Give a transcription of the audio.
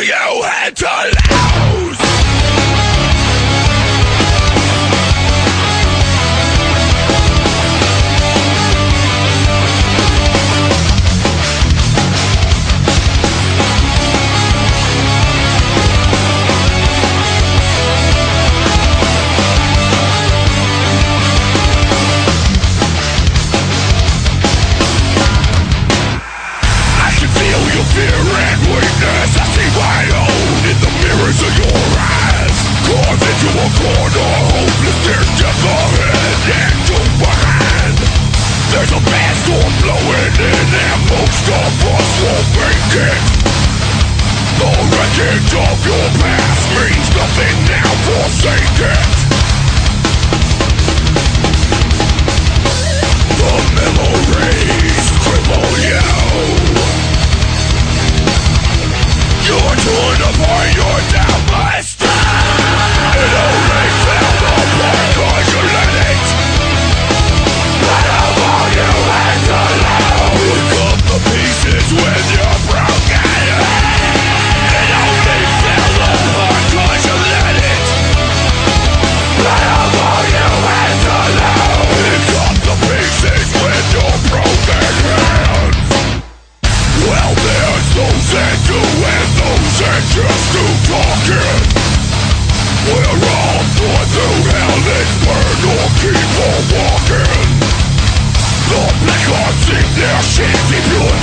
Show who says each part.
Speaker 1: you had to in your eyes Carved into a corner, hopeless There's just ahead. And two behind There's a bad storm blowing in And most of us won't make it. The wreckage of your past Means nothing now, forsake it just talking We're all going through hell, let's burn or keep on walking. The black hearts sing their shit, keep riding